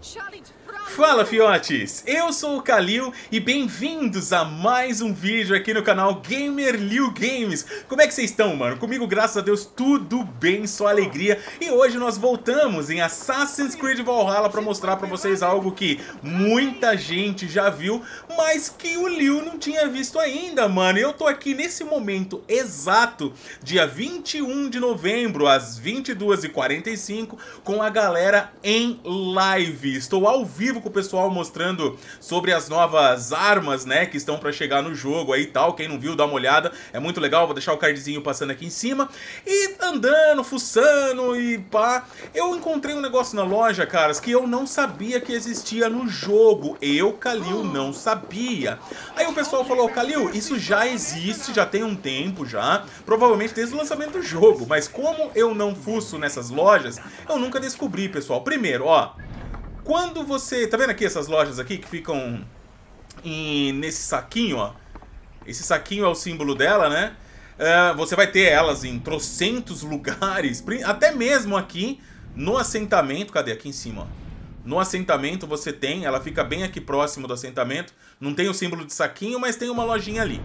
Charlotte Fala fiotes, eu sou o Kalil e bem-vindos a mais um vídeo aqui no canal Gamer Liu Games. Como é que vocês estão, mano? Comigo, graças a Deus, tudo bem, só alegria. E hoje nós voltamos em Assassin's Creed Valhalla para mostrar para vocês algo que muita gente já viu, mas que o Liu não tinha visto ainda, mano. Eu tô aqui nesse momento exato, dia 21 de novembro, às 22h45, com a galera em live. Estou ao vivo com o pessoal mostrando sobre as novas armas, né, que estão para chegar no jogo aí e tal. Quem não viu, dá uma olhada. É muito legal, vou deixar o cardzinho passando aqui em cima. E andando, fuçando e pá. Eu encontrei um negócio na loja, caras, que eu não sabia que existia no jogo. Eu, Kalil, não sabia. Aí o pessoal falou, Kalil, isso já existe, já tem um tempo já. Provavelmente desde o lançamento do jogo. Mas como eu não fuço nessas lojas, eu nunca descobri, pessoal. Primeiro, ó, quando você... Tá vendo aqui essas lojas aqui que ficam em, nesse saquinho, ó? Esse saquinho é o símbolo dela, né? Uh, você vai ter elas em trocentos lugares, até mesmo aqui no assentamento. Cadê? Aqui em cima, ó. No assentamento você tem, ela fica bem aqui próximo do assentamento. Não tem o símbolo de saquinho, mas tem uma lojinha ali.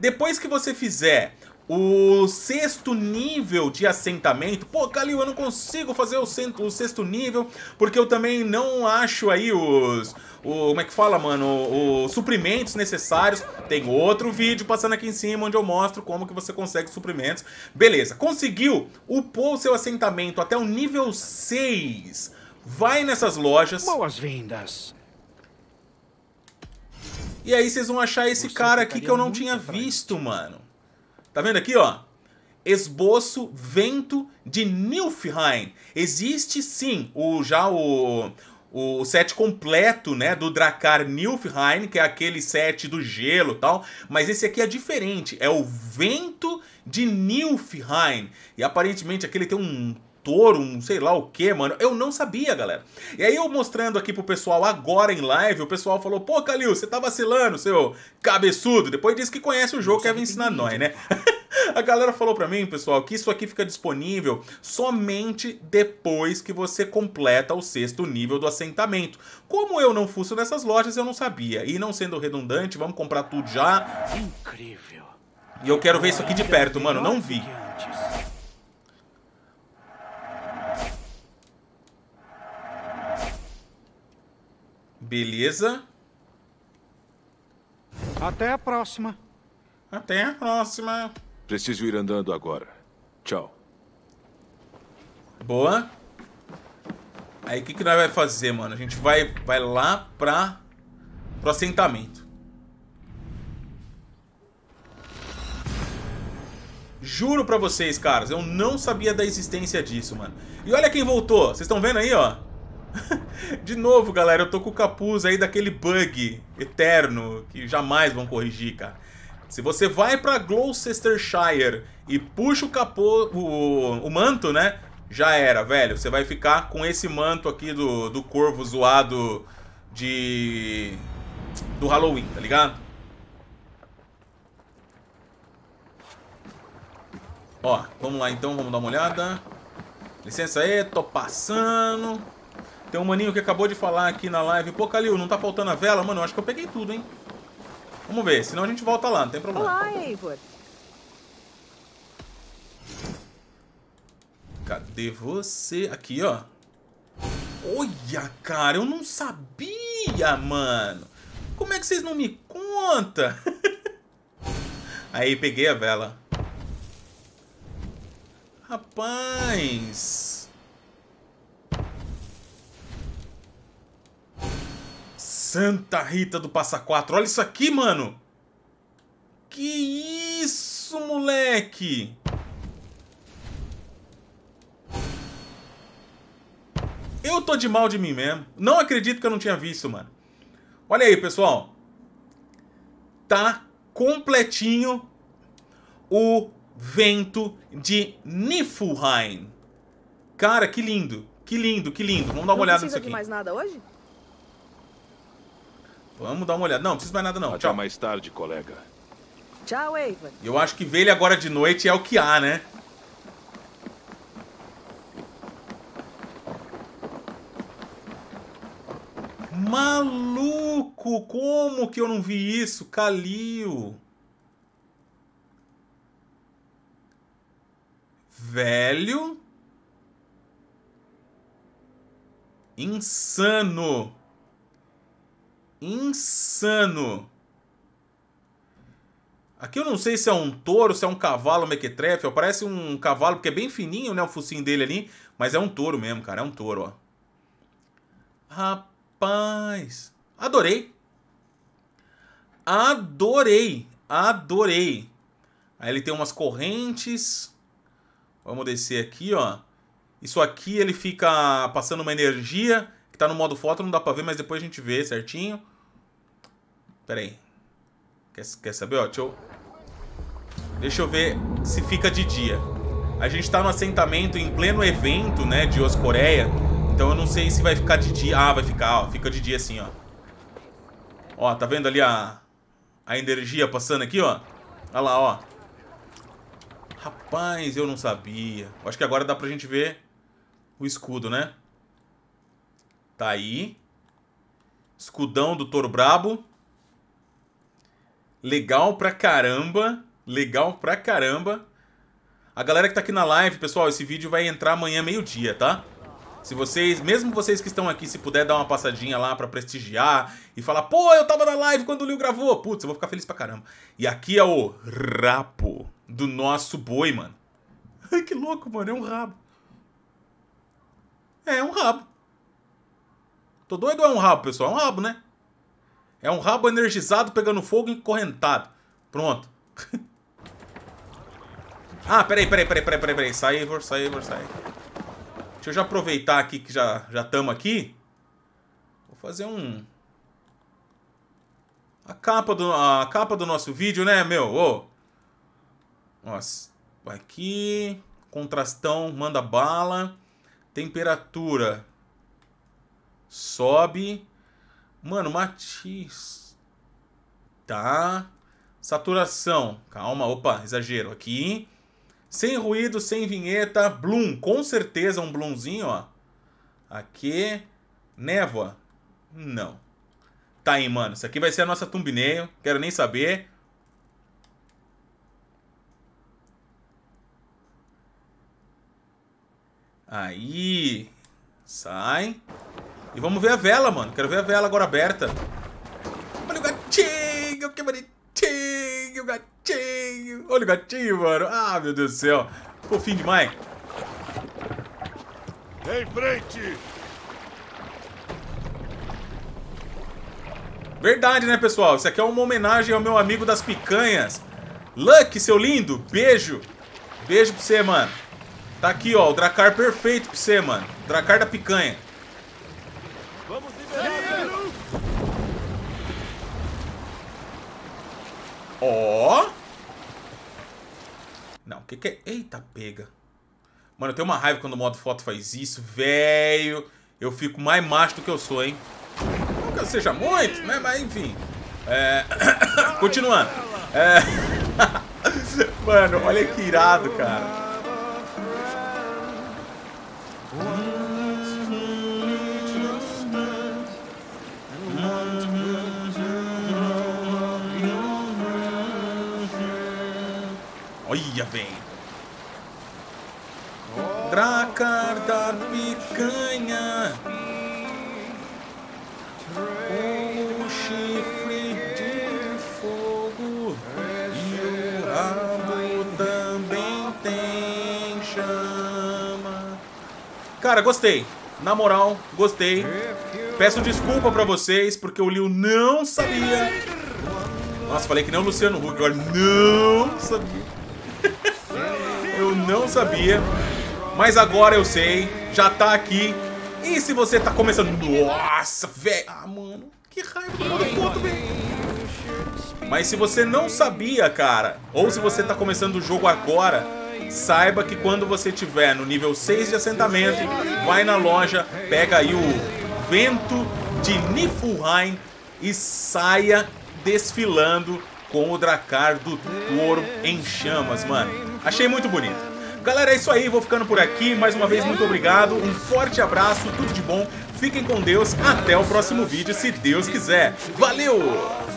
Depois que você fizer o sexto nível de assentamento. Pô, Calil, eu não consigo fazer o, centro, o sexto nível, porque eu também não acho aí os... O, como é que fala, mano? Os suprimentos necessários. Tem outro vídeo passando aqui em cima onde eu mostro como que você consegue suprimentos. Beleza, conseguiu upou o seu assentamento até o nível 6. Vai nessas lojas. Boas-vindas. E aí vocês vão achar esse você cara aqui que eu não tinha visto, mano. Tá vendo aqui, ó? Esboço Vento de Nilfheim. Existe sim o já o, o set completo, né, do Dracar Nilfheim, que é aquele set do gelo tal, mas esse aqui é diferente, é o Vento de Nilfheim. E aparentemente aqui ele tem um touro, um sei lá o que, mano. Eu não sabia, galera. E aí eu mostrando aqui pro pessoal agora em live, o pessoal falou, pô, Calil, você tá vacilando, seu cabeçudo. Depois disse que conhece o jogo, quer vir ensinar nós, né? A galera falou pra mim, pessoal, que isso aqui fica disponível somente depois que você completa o sexto nível do assentamento. Como eu não fuço nessas lojas, eu não sabia. E não sendo redundante, vamos comprar tudo já. Incrível. E eu quero ver isso aqui de perto, mano. Não vi. Beleza. Até a próxima. Até a próxima. Preciso ir andando agora. Tchau. Boa. Aí o que, que nós vai fazer, mano? A gente vai, vai lá pra, pro assentamento. Juro pra vocês, caras, eu não sabia da existência disso, mano. E olha quem voltou. Vocês estão vendo aí, ó? De novo, galera, eu tô com o capuz aí daquele bug eterno que jamais vão corrigir, cara. Se você vai pra Gloucestershire e puxa o capô, o, o manto, né? Já era, velho. Você vai ficar com esse manto aqui do, do corvo zoado de... do Halloween, tá ligado? Ó, vamos lá então, vamos dar uma olhada. Licença aí, tô passando. Tem um maninho que acabou de falar aqui na live. Pô, Calil, não tá faltando a vela? Mano, eu acho que eu peguei tudo, hein? Vamos ver, senão a gente volta lá, não tem problema. Olá, Eivor. Cadê você? Aqui, ó. Olha, cara, eu não sabia, mano. Como é que vocês não me contam? Aí, peguei a vela. Rapaz... Santa Rita do Passa Quatro. Olha isso aqui, mano. Que isso, moleque. Eu tô de mal de mim mesmo. Não acredito que eu não tinha visto, mano. Olha aí, pessoal. Tá completinho o vento de Niflheim. Cara, que lindo. Que lindo, que lindo. Vamos dar uma olhada nisso aqui. Não precisa de mais nada hoje? Vamos dar uma olhada. Não, não precisa mais nada não. Até Tchau. mais tarde, colega. Tchau, Ava. Eu acho que ver ele agora de noite é o que há, né? Rapo, como que eu não vi isso? Kalil. Velho. Insano. Insano. Aqui eu não sei se é um touro, se é um cavalo mequetrefe. Parece um cavalo, porque é bem fininho, né? O focinho dele ali. Mas é um touro mesmo, cara. É um touro, ó. Rapaz. Adorei. Adorei. Adorei. Aí ele tem umas correntes. Vamos descer aqui, ó. Isso aqui ele fica passando uma energia tá no modo foto, não dá pra ver, mas depois a gente vê certinho. Pera aí. Quer, quer saber, ó? Deixa eu... Deixa eu ver se fica de dia. A gente tá no assentamento em pleno evento, né, de Oscoreia. Então eu não sei se vai ficar de dia. Ah, vai ficar, ó. Fica de dia assim, ó. Ó, tá vendo ali a, a energia passando aqui, ó? Olha lá, ó. Rapaz, eu não sabia. Acho que agora dá pra gente ver o escudo, né? Tá aí. Escudão do Toro Brabo. Legal pra caramba. Legal pra caramba. A galera que tá aqui na live, pessoal, esse vídeo vai entrar amanhã meio-dia, tá? Se vocês, mesmo vocês que estão aqui, se puder dar uma passadinha lá pra prestigiar e falar, pô, eu tava na live quando o Liu gravou. Putz, eu vou ficar feliz pra caramba. E aqui é o rapo do nosso boi, mano. Ai, que louco, mano, é um rabo. É, é um rabo. Tô doido ou é um rabo, pessoal? É um rabo, né? É um rabo energizado pegando fogo e correntado. Pronto. ah, peraí, peraí, peraí, peraí, peraí, peraí. Sai, Ivor, sai, Ivor, sai. Deixa eu já aproveitar aqui que já já aqui. Vou fazer um... A capa do, a capa do nosso vídeo, né, meu? Ô. Nossa. Aqui. Contrastão, manda bala. Temperatura. Sobe. Mano, matiz. Tá. Saturação. Calma, opa, exagero. Aqui. Sem ruído, sem vinheta. Bloom, com certeza um bloomzinho, ó. Aqui. Névoa. Não. Tá aí, mano. Isso aqui vai ser a nossa thumbnail. Quero nem saber. Aí. Sai. E vamos ver a vela, mano. Quero ver a vela agora aberta. Olha o gatinho, que bonitinho, o gatinho. Olha o gatinho, mano. Ah, meu Deus do céu. Fofinho demais. Em frente! Verdade, né, pessoal? Isso aqui é uma homenagem ao meu amigo das picanhas. Luck, seu lindo. Beijo. Beijo pra você, mano. Tá aqui, ó. O Dracar perfeito pra você, mano. Dracar da picanha. Vamos liberar! Ó. Não, o que que é? Eita, pega. Mano, eu tenho uma raiva quando o modo foto faz isso, velho. Eu fico mais macho do que eu sou, hein? Não que eu seja muito, né? Mas enfim. É... Continuando. É... Mano, olha que irado, cara. Olha, velho. Dracar da picanha. Com o chifre de fogo. E o rabo também tem chama. Cara, gostei. Na moral, gostei. Peço desculpa pra vocês, porque o Liu não sabia. Nossa, falei que nem o Luciano Huck, agora não sabia. Não sabia. Mas agora eu sei. Já tá aqui. E se você tá começando... Nossa, velho. Ah, mano. Que raiva. Que foto, velho. Mas se você não sabia, cara, ou se você tá começando o jogo agora, saiba que quando você tiver no nível 6 de assentamento, vai na loja, pega aí o vento de Niflheim e saia desfilando com o Dracar do Touro em chamas, mano. Achei muito bonito. Galera, é isso aí, vou ficando por aqui. Mais uma vez, muito obrigado. Um forte abraço, tudo de bom. Fiquem com Deus, até o próximo vídeo, se Deus quiser. Valeu!